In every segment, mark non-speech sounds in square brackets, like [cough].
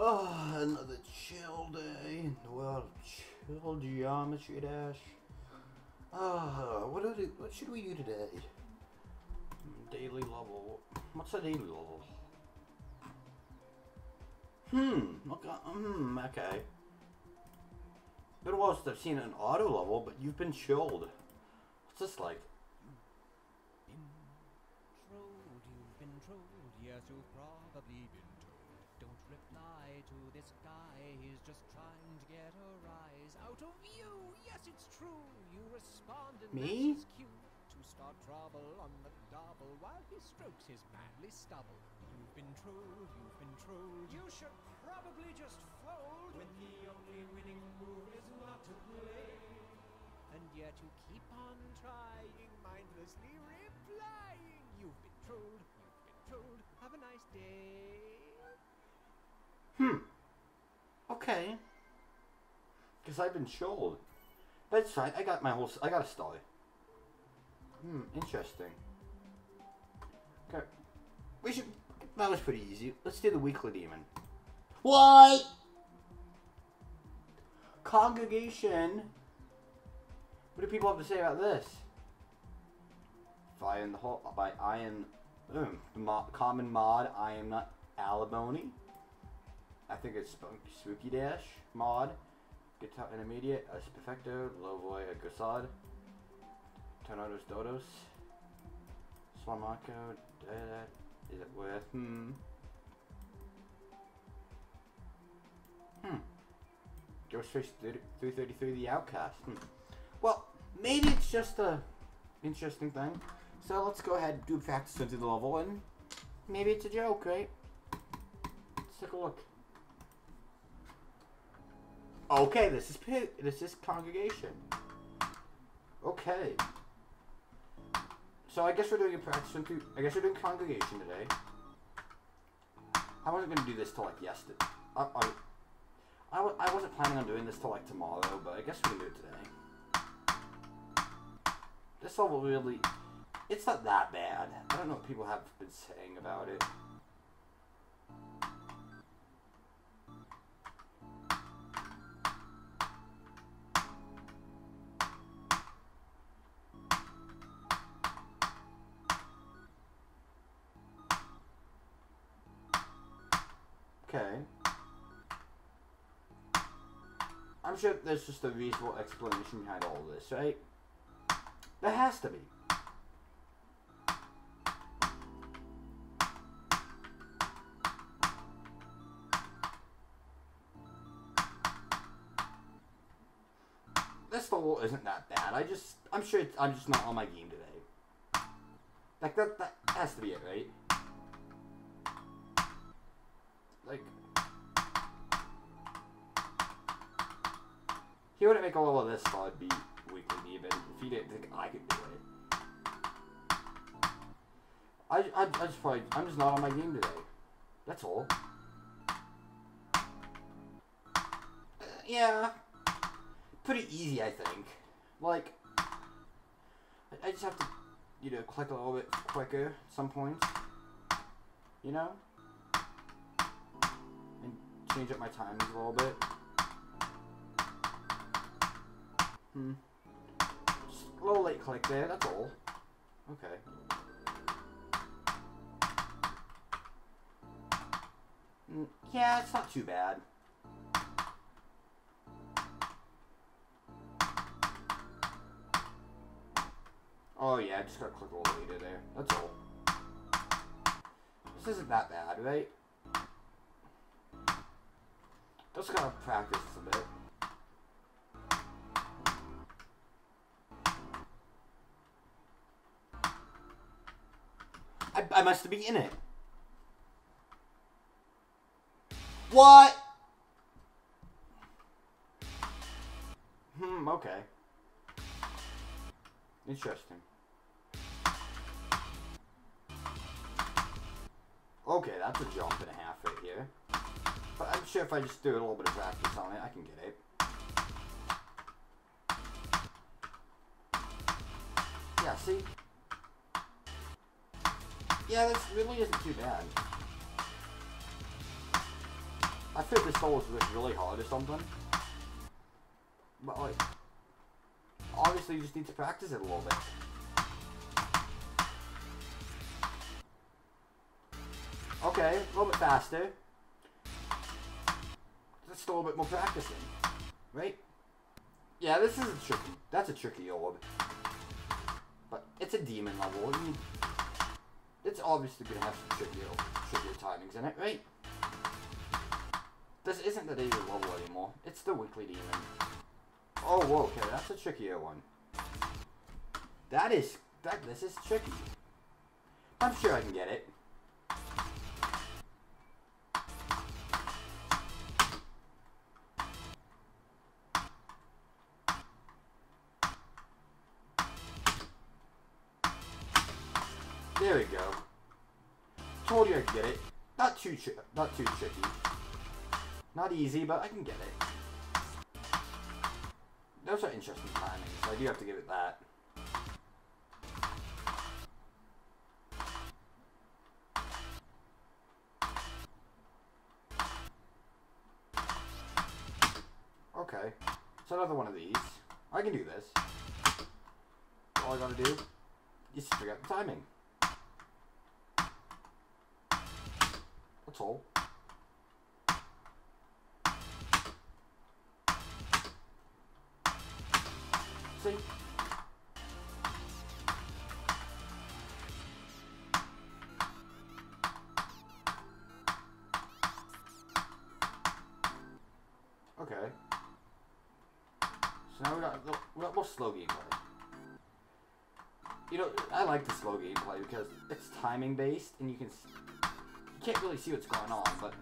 Oh, another chill day in the world of chill geometry dash. Ah, what, do we, what should we do today? Daily level. What's a daily level? Hmm. Okay. Hmm. Okay. Been a while since I've seen an auto level, but you've been chilled. What's this like? Trolled, you've been trolled, yes, you've probably been told. Don't reply to this guy, he's just trying to get a rise out of you. Yes, it's true, you respond and Me? his to start trouble on the double while he strokes his manly stubble. You've been trolled, you've been trolled, you should probably just fold when the only winning move is not to play. And yet you keep on trying, mindlessly replying. You've been trolled, you've been trolled. Have a nice day. Hmm. Okay. Because I've been chilled. That's fine. I got my whole. I got a story. Hmm. Interesting. Okay. We should. That was pretty easy. Let's do the weekly demon. What? Congregation. What do people have to say about this? Fire in the hole by Iron. Um, mo- common mod. I am not alimony. I think it's Spooky Dash mod. Guitar Intermediate, as Perfecto, Lovoy, Gassad, Tornados Dodos, Swarmarco, Da- is it worth? Hmm. Hmm. Ghostface 333 The Outcast. Hmm. Well, maybe it's just a interesting thing. So let's go ahead and do practice into the level and maybe it's a joke, right? Let's take a look. Okay, this is this is congregation. Okay. So I guess we're doing a practice through. I guess we're doing congregation today. I wasn't gonna do this till like yesterday. I, I, I, I wasn't planning on doing this till like tomorrow, but I guess we can do it today. This level really, it's not that bad. I don't know what people have been saying about it. Okay. I'm sure there's just a reasonable explanation behind all of this, right? There has to be. This level isn't that bad. I just, I'm sure I'm just not on my game today. Like that, that has to be it, right? Like, he wouldn't make all of this, I'd be weekly even if he didn't think I could do it. I, I, I just probably, I'm just not on my game today. That's all. Uh, yeah. Pretty easy, I think. Like, I, I just have to, you know, click a little bit quicker at some points. You know? Change up my times a little bit. Hmm. Just a little late click there, that's all. Okay. Mm, yeah, it's not too bad. Oh yeah, I just gotta click a little later there. That's all. This isn't that bad, right? Just gotta practice a bit. I, I must be in it. What? Hmm, okay. Interesting. Okay, that's a jump and a half right here. But I'm sure if I just do a little bit of practice on it, I can get it. Yeah, see? Yeah, this really isn't too bad. I feel this level was really hard or something. But like, obviously you just need to practice it a little bit. Okay, a little bit faster. Just a little bit more practicing, right? Yeah, this is a tricky. That's a tricky orb. But it's a demon level. I mean, it's obviously gonna have some trickier, trickier timings in it, right? This isn't the daily level anymore. It's the weekly demon. Oh, whoa, okay, that's a trickier one. That is, that, this is tricky. I'm sure I can get it. There we go. Told you I could get it. Not too not too tricky. Not easy, but I can get it. Those are interesting timings, so I do have to give it that. Okay, so another one of these. I can do this. All I gotta do is figure out the timing. That's all. See? Okay. So now we got we got more slow gameplay. You know, I like the slow gameplay because it's timing based and you can can't really see what's going on, but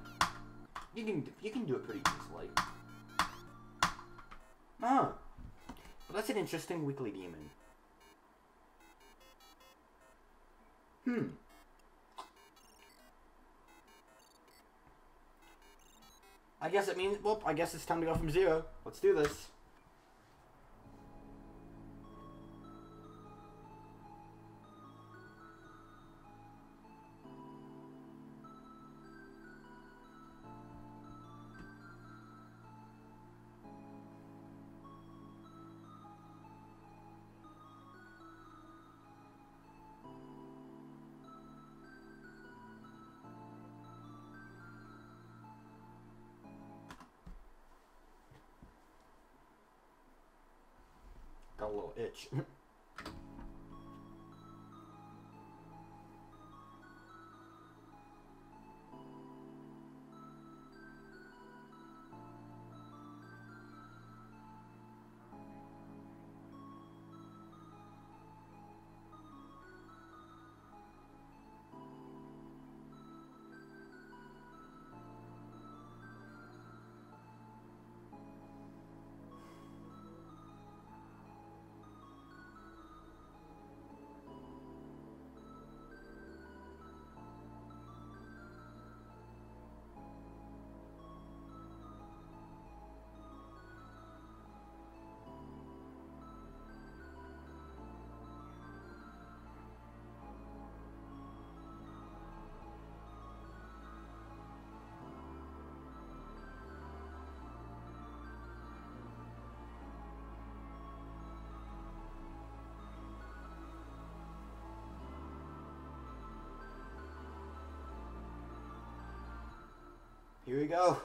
you can you can do it pretty easily. Ah, well, that's an interesting weekly demon. Hmm. I guess it means well. I guess it's time to go from zero. Let's do this. Itch. [laughs] Here we go.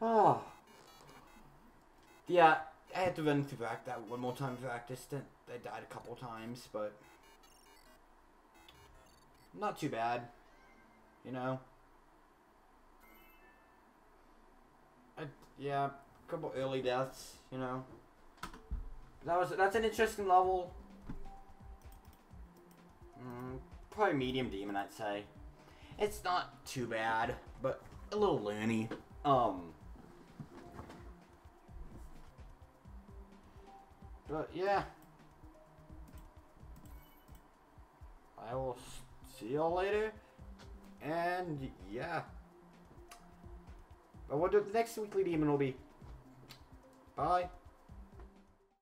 Oh. Yeah, I had to run through back that one more time practice. Then I died a couple times, but not too bad. You know. I, yeah, a couple early deaths. You know. That was that's an interesting level. Mm, probably medium demon, I'd say. It's not too bad, but a little loony. Um. But yeah. I will see y'all later. And yeah. But what the next weekly demon will be. Bye.